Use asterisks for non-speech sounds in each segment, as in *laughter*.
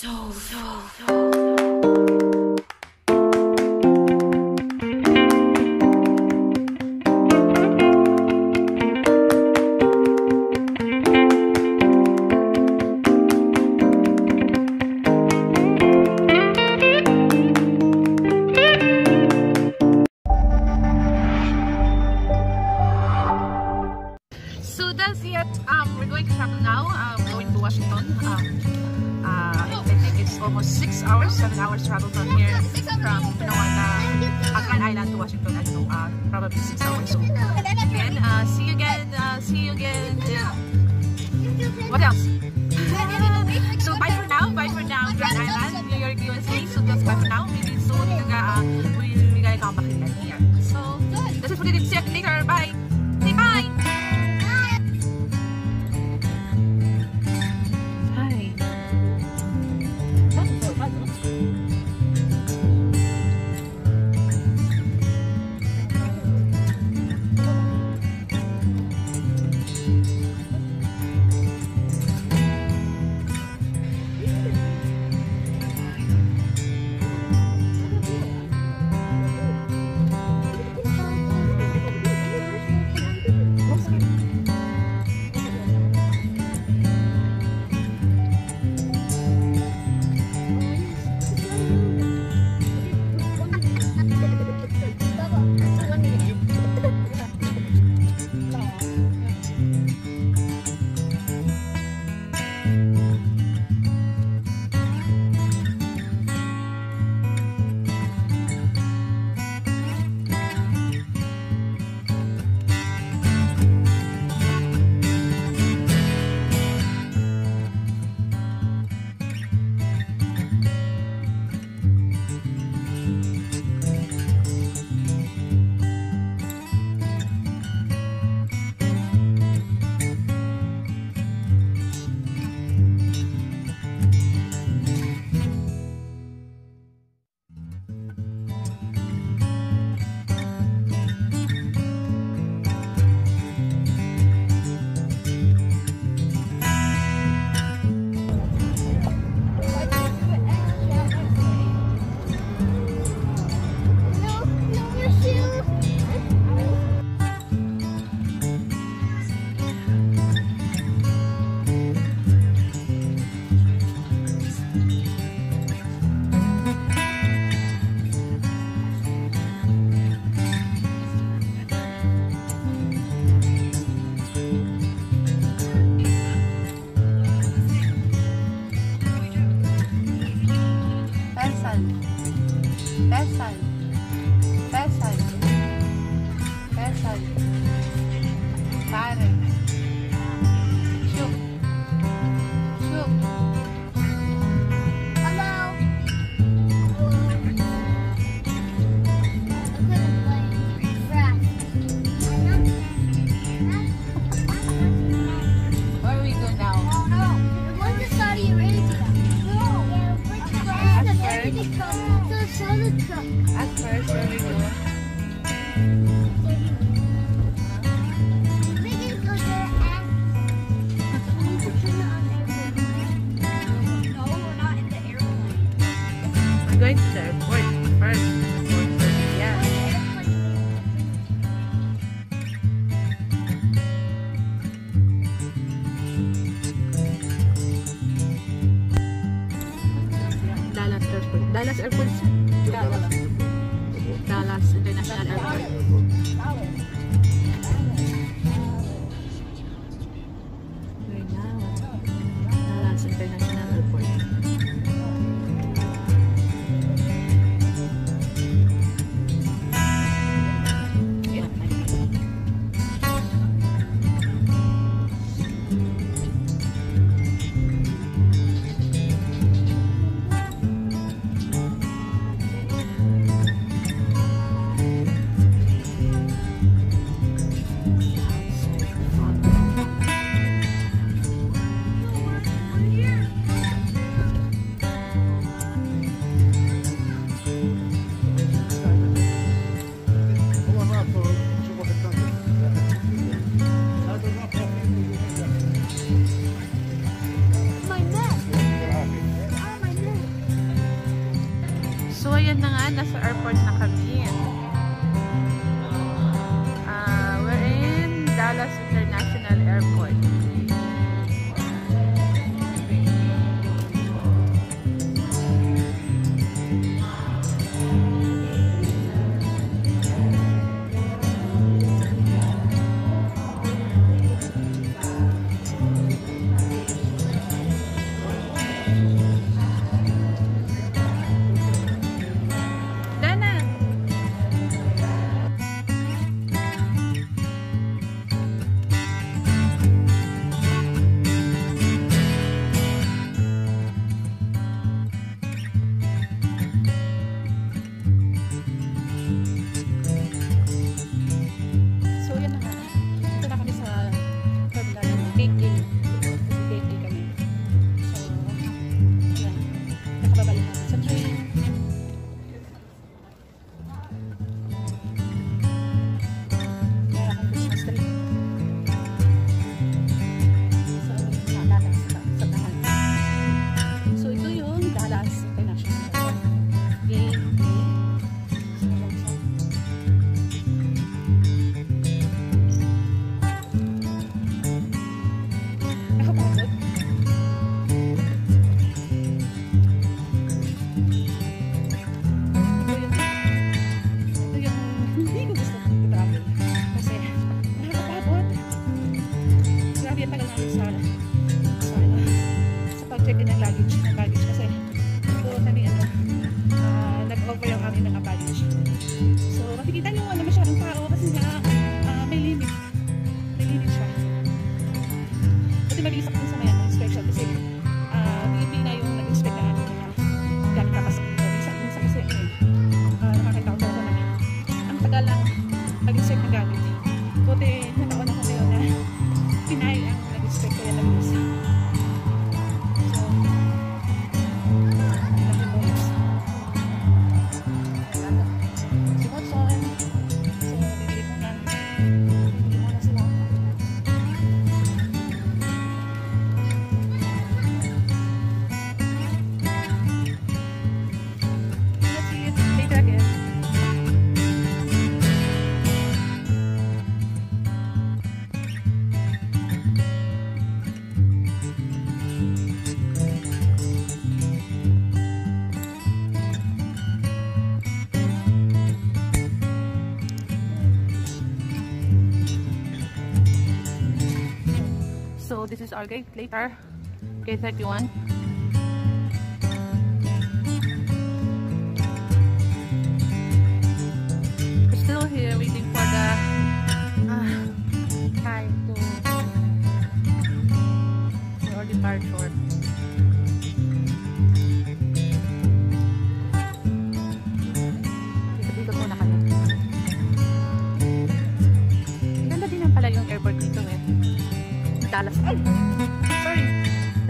So, so, so. So that's it. Um, we're going to travel now. Um, going to Washington. Um, almost six hours, seven hours travel from here, from Pinoana, Akan Island to Washington. I don't know, uh, probably six hours. So again, uh, see you again. Uh, see you again. To show the truck. At first, where we? Dallas Airport. Dallas. Dallas International Airport. airport na kami. sa, sa, ano, sa pag-check-in ng luggage, ng luggage kasi puro kami ano, uh, nag-over yung amin mga bag. our later, Okay, 31.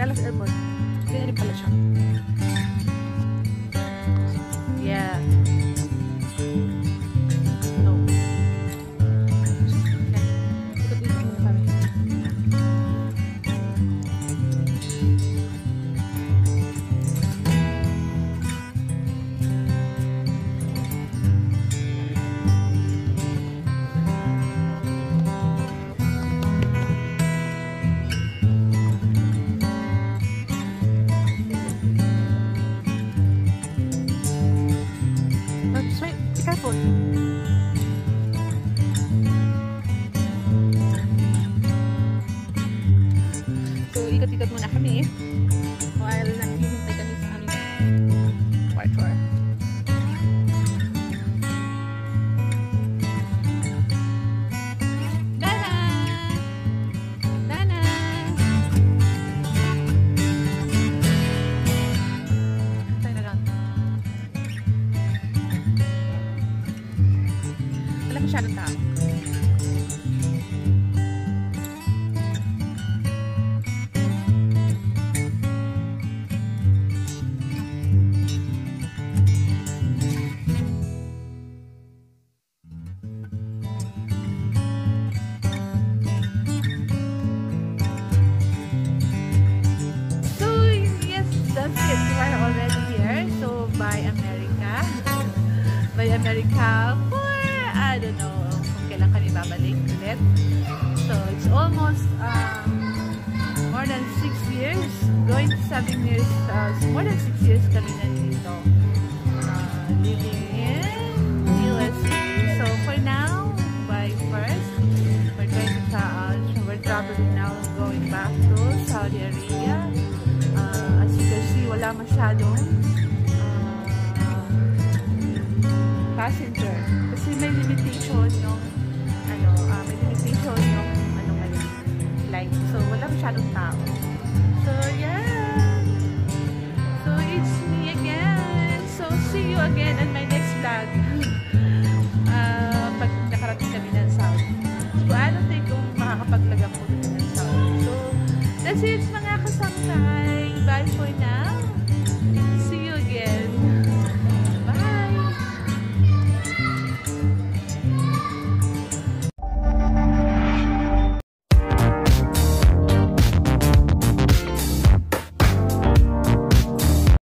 Dallas Airport. Estoy en el shut it down. already here, so bye America, *laughs* bye America. Babalik ulit. So, it's almost um, more than 6 years, going to 7 years, uh, more than 6 years kami nandito. Uh, living in USA. So, for now, by first, we're going to, uh, we're traveling now, going back to Saudi Arabia. Uh, as you can see, wala masyadong uh, passenger. Kasi may limitation yung ano, ah, may limitation yung ano ngayon, flight. So, wala masyadong tao. So, yeah. So, it's me again. So, see you again on my next vlog. *laughs* Ah, pag nakarating kami ng Saudi. So, I don't think kung makakapaglag ako ng Saudi. So, that's it mga kasangkay. Bye for now.